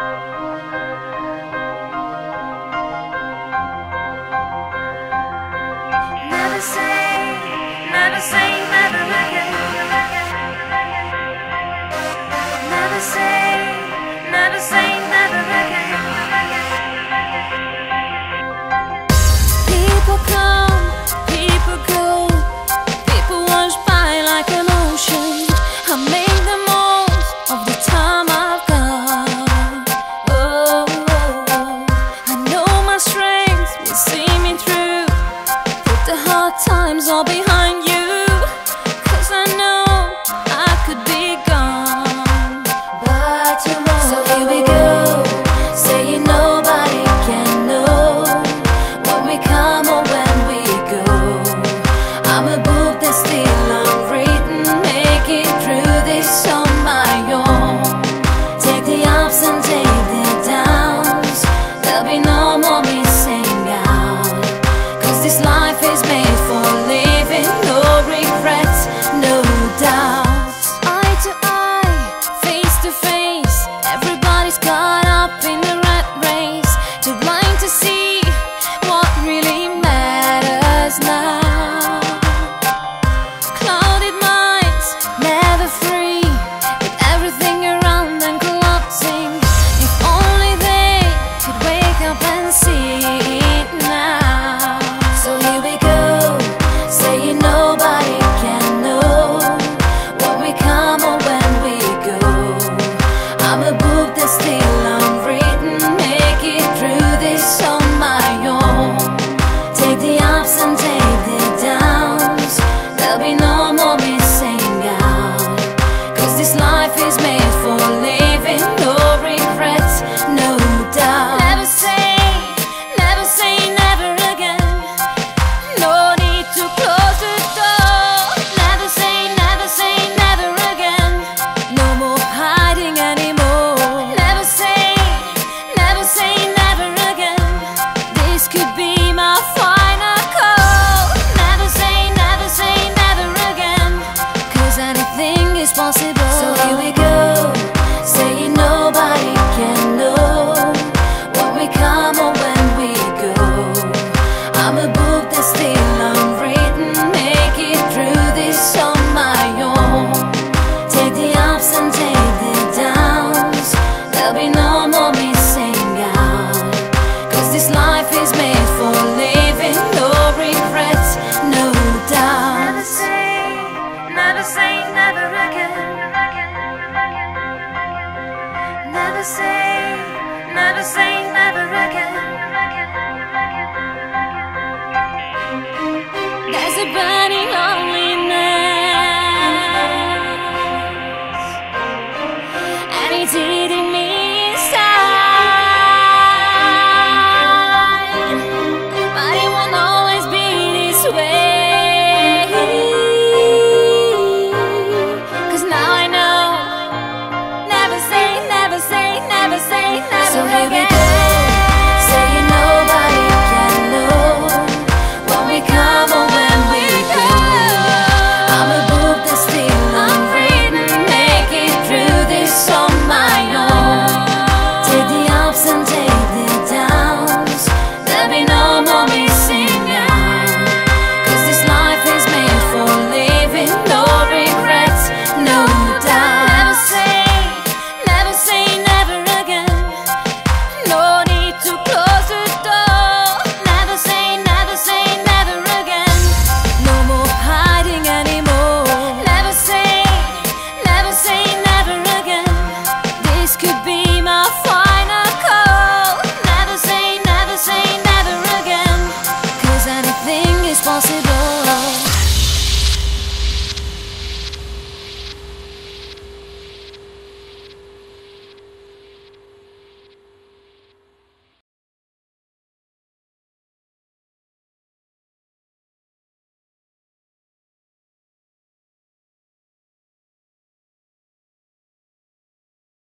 Música all behind you. Cause I know I could be gone. But tomorrow. So here we go. Saying nobody can know When we come or when we go. I'm a book that's still unwritten Making through this on my own. Take the ups and take the downs. There'll be no more missing out. Cause this life is made I'm a never say, never say.